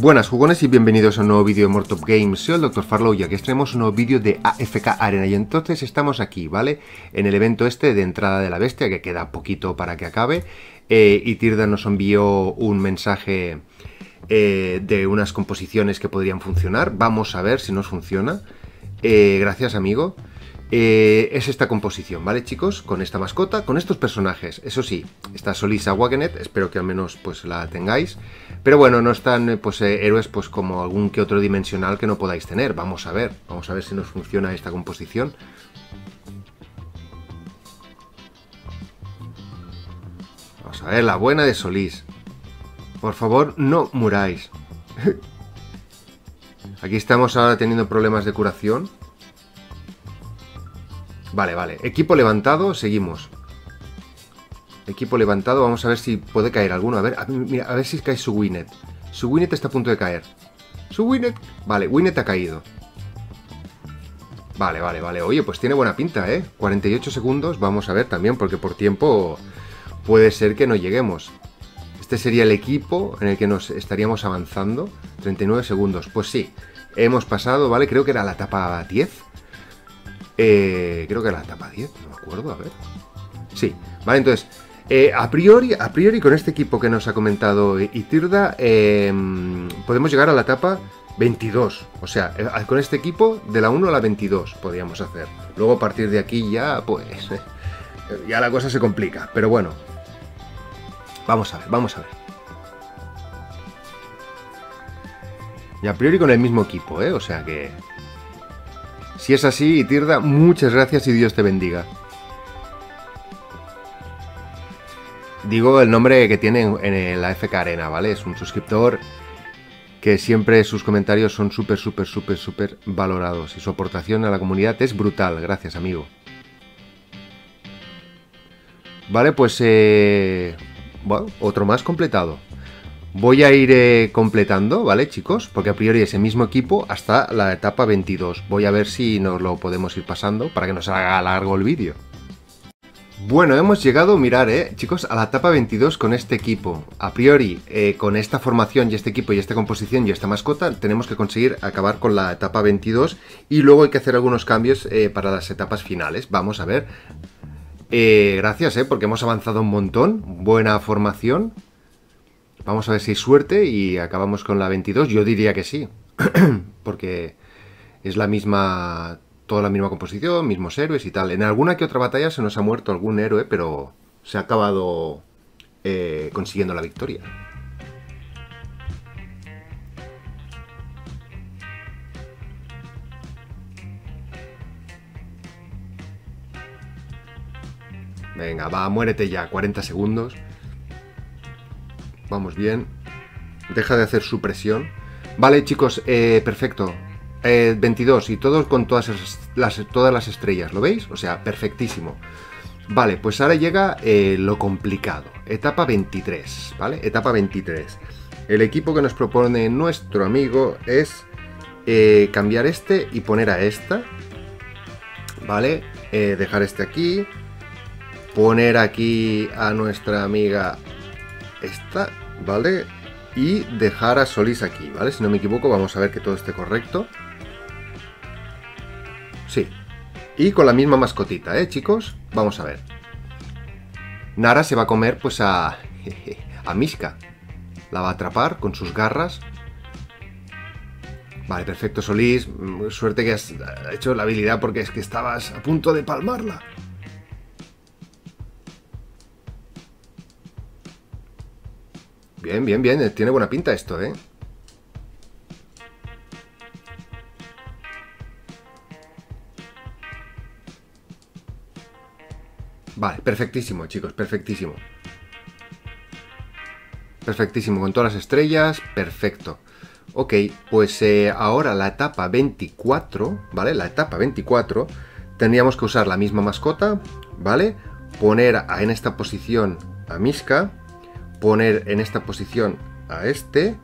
Buenas jugones y bienvenidos a un nuevo vídeo de Mortop Games, soy el Dr. Farlow y aquí traemos un nuevo vídeo de AFK Arena y entonces estamos aquí, ¿vale? En el evento este de entrada de la bestia, que queda poquito para que acabe eh, y Tirda nos envió un mensaje eh, de unas composiciones que podrían funcionar, vamos a ver si nos funciona, eh, gracias amigo. Eh, es esta composición, ¿vale chicos? Con esta mascota, con estos personajes. Eso sí, está Solisa Wagenet, espero que al menos pues la tengáis. Pero bueno, no están eh, pues eh, héroes pues como algún que otro dimensional que no podáis tener. Vamos a ver, vamos a ver si nos funciona esta composición. Vamos a ver, la buena de Solís. Por favor, no muráis. Aquí estamos ahora teniendo problemas de curación. Vale, vale. Equipo levantado, seguimos. Equipo levantado, vamos a ver si puede caer alguno. A ver, a, mira, a ver si cae su Winnet. Su Winnet está a punto de caer. Su Winnet... Vale, Winnet ha caído. Vale, vale, vale. Oye, pues tiene buena pinta, ¿eh? 48 segundos, vamos a ver también, porque por tiempo puede ser que no lleguemos. Este sería el equipo en el que nos estaríamos avanzando. 39 segundos. Pues sí, hemos pasado, ¿vale? Creo que era la etapa 10. Eh, creo que era la etapa 10, no me acuerdo, a ver. Sí, vale, entonces, eh, a, priori, a priori con este equipo que nos ha comentado Itirda, eh, podemos llegar a la etapa 22. O sea, eh, con este equipo de la 1 a la 22 podríamos hacer. Luego a partir de aquí ya, pues, ya la cosa se complica. Pero bueno, vamos a ver, vamos a ver. Y a priori con el mismo equipo, ¿eh? O sea que si es así, Itirda, muchas gracias y Dios te bendiga. Digo el nombre que tiene en la FK Arena, ¿vale? Es un suscriptor que siempre sus comentarios son súper, súper, súper, súper valorados y su aportación a la comunidad es brutal. Gracias, amigo. Vale, pues... Eh, bueno, otro más completado. Voy a ir eh, completando, ¿vale, chicos? Porque a priori es el mismo equipo hasta la etapa 22. Voy a ver si nos lo podemos ir pasando para que nos haga largo el vídeo. Bueno, hemos llegado, mirar, eh, chicos, a la etapa 22 con este equipo. A priori, eh, con esta formación y este equipo y esta composición y esta mascota, tenemos que conseguir acabar con la etapa 22 y luego hay que hacer algunos cambios eh, para las etapas finales. Vamos a ver. Gracias, eh, porque hemos avanzado un montón. Buena formación. Vamos a ver si hay suerte y acabamos con la 22. Yo diría que sí, porque es la misma, toda la misma composición, mismos héroes y tal. En alguna que otra batalla se nos ha muerto algún héroe, pero se ha acabado eh, consiguiendo la victoria. Venga, va, muérete ya, 40 segundos. Vamos bien. Deja de hacer su presión. Vale, chicos, eh, perfecto. Eh, 22 y todos con todas las, todas las estrellas, ¿lo veis? O sea, perfectísimo. Vale, pues ahora llega eh, lo complicado. Etapa 23, ¿vale? Etapa 23. El equipo que nos propone nuestro amigo es eh, cambiar este y poner a esta. ¿Vale? Dejar este aquí. Poner aquí a nuestra amiga esta, ¿vale? Y dejar a Solís aquí, ¿vale? Si no me equivoco, vamos a ver que todo esté correcto. Sí. Y con la misma mascotita, ¿eh, chicos? Vamos a ver. Nara se va a comer, pues, a... a Miska. La va a atrapar con sus garras. Vale, perfecto, Solís. Suerte que has hecho la habilidad porque es que estabas a punto de palmarla. Bien, bien, bien. Tiene buena pinta esto, ¿eh? Vale, perfectísimo, chicos, perfectísimo. Perfectísimo, con todas las estrellas, perfecto. Ok, pues eh, ahora la etapa 24, ¿vale? La etapa 24, tendríamos que usar la misma mascota, ¿vale? Poner en esta posición a Miska, poner en esta posición a este,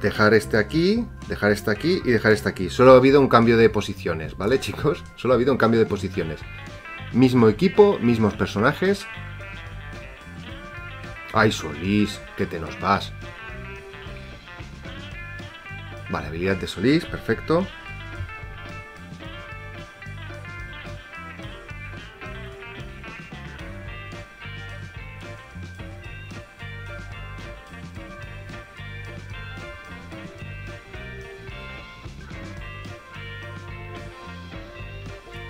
dejar este aquí, dejar este aquí y dejar este aquí. Solo ha habido un cambio de posiciones, ¿vale, chicos? Solo ha habido un cambio de posiciones. Mismo equipo, mismos personajes. Ay, Solís, que te nos vas. Vale, habilidad de Solís, perfecto.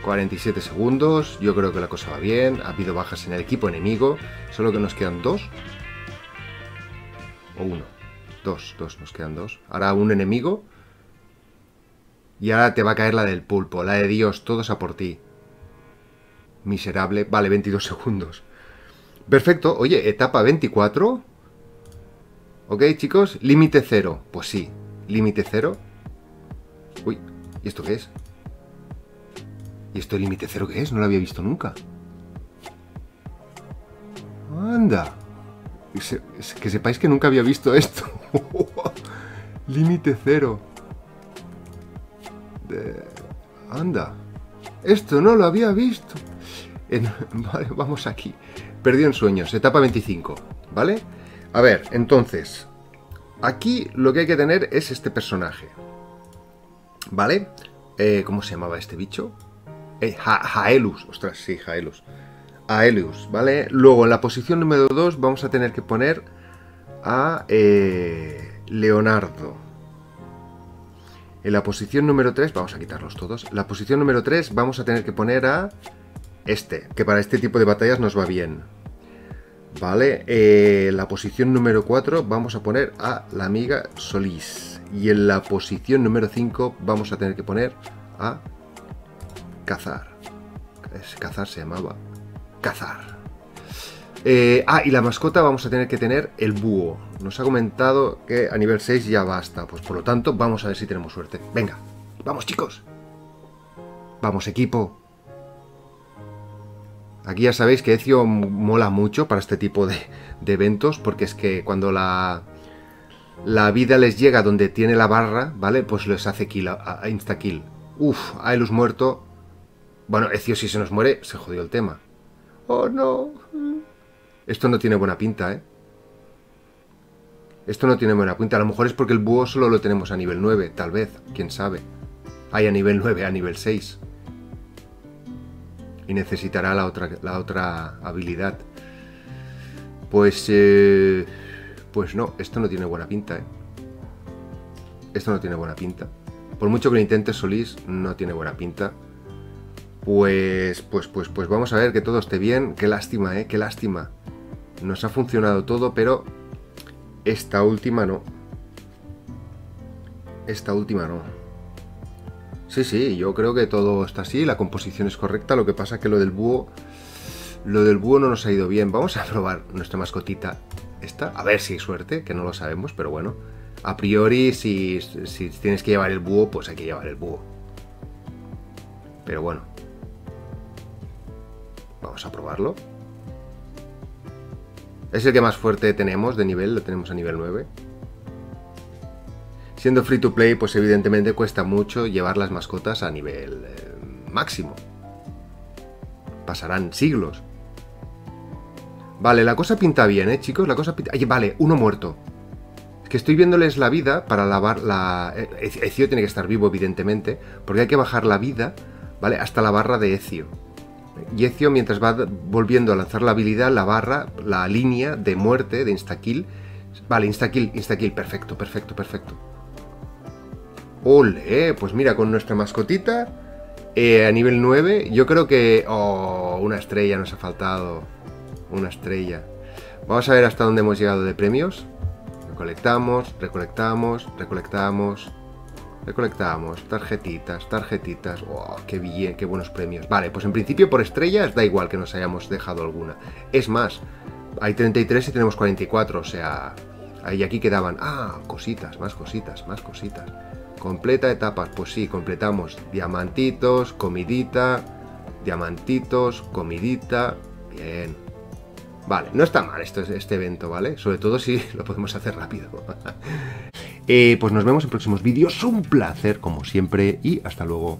47 segundos, yo creo que la cosa va bien, ha habido bajas en el equipo enemigo, solo que nos quedan dos. O uno. Dos, dos, nos quedan dos. Ahora un enemigo. Y ahora te va a caer la del pulpo, la de Dios, todos a por ti. Miserable. Vale, 22 segundos. Perfecto. Oye, etapa 24. Ok, chicos. Límite cero. Pues sí. Límite cero. Uy, ¿y esto qué es? ¿Y esto límite cero qué es? No lo había visto nunca. Anda. que sepáis que nunca había visto esto. límite cero. Anda. Esto no lo había visto. Vale, vamos aquí. Perdió en sueños. Etapa 25. ¿Vale? A ver, entonces. Aquí lo que hay que tener es este personaje. ¿Vale? Eh, ¿Cómo se llamaba este bicho? Eh, Jaelus, ostras, sí, Jaelus. Aelius, ¿vale? Luego en la posición número 2 vamos a tener que poner a eh, Leonardo. En la posición número 3, vamos a quitarlos todos. La posición número 3 vamos a tener que poner a este, que para este tipo de batallas nos va bien. Vale, eh, la posición número 4 vamos a poner a la amiga Solís. Y en la posición número 5 vamos a tener que poner a Cazar. cazar se llamaba. Cazar. Eh, ah, y la mascota vamos a tener que tener el búho. Nos ha comentado que a nivel 6 ya basta. Pues por lo tanto, vamos a ver si tenemos suerte. Venga, vamos chicos. Vamos equipo. Aquí ya sabéis que Ezio mola mucho para este tipo de, eventos, porque es que cuando la, la vida les llega donde tiene la barra, ¿vale? Pues les hace kill, a, insta kill. Uf, Aelus muerto, bueno, Ezio si se nos muere, se jodió el tema. Oh, no. Esto no tiene buena pinta, ¿eh? Esto no tiene buena pinta. A lo mejor es porque el búho solo lo tenemos a nivel 9, tal vez. Quién sabe. Hay a nivel 9, a nivel 6. Y necesitará la otra, la otra habilidad. Pues... Eh, pues no, esto no tiene buena pinta, ¿eh? Esto no tiene buena pinta. Por mucho que lo intente Solís, no tiene buena pinta. Pues, pues, pues, pues vamos a ver que todo esté bien. Qué lástima, ¿eh? Qué lástima. Nos ha funcionado todo, pero esta última no. Esta última no. Sí, sí, yo creo que todo está así, la composición es correcta, lo que pasa es que lo del búho... Lo del búho no nos ha ido bien. Vamos a probar nuestra mascotita esta, a ver si hay suerte, que no lo sabemos, pero bueno. A priori, si, si tienes que llevar el búho, pues hay que llevar el búho. Pero bueno, Vamos a probarlo. Es el que más fuerte tenemos de nivel, lo tenemos a nivel 9. Siendo free to play, pues evidentemente cuesta mucho llevar las mascotas a nivel eh, máximo. Pasarán siglos. Vale, la cosa pinta bien, ¿eh, chicos? La cosa pinta... vale, uno muerto. Es que estoy viéndoles la vida para lavar la... Eh, Ezio tiene que estar vivo, evidentemente, porque hay que bajar la vida, ¿vale? Hasta la barra de Ezio. Y Ezio, mientras va volviendo a lanzar la habilidad, la barra, la línea de muerte de instakill. Vale, instakill, instakill, perfecto, perfecto, perfecto. Ole, pues mira, con nuestra mascotita eh, a nivel 9, yo creo que... Oh, una estrella nos ha faltado. Una estrella. Vamos a ver hasta dónde hemos llegado de premios. Recolectamos, recolectamos, recolectamos. Recolectamos tarjetitas, tarjetitas. ¡Oh, qué bien! ¡Qué buenos premios! Vale, pues en principio por estrellas da igual que nos hayamos dejado alguna. Es más, hay 33 y tenemos 44, o sea... Ahí aquí quedaban... ¡Ah! Cositas, más cositas, más cositas. Completa etapas, pues sí, completamos. Diamantitos, comidita, diamantitos, comidita. Bien. Vale, no está mal esto, este evento, ¿vale? Sobre todo si lo podemos hacer rápido. Eh, pues nos vemos en próximos vídeos. Un placer, como siempre, y hasta luego.